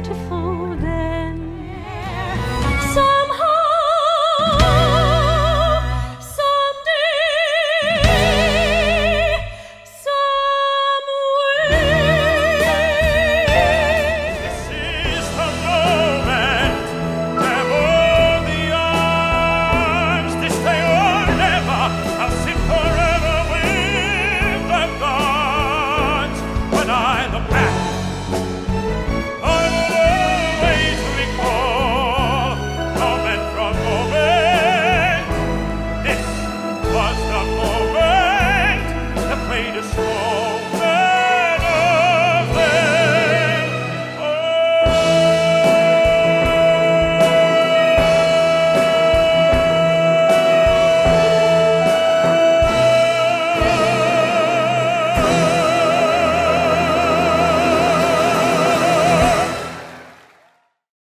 beautiful. was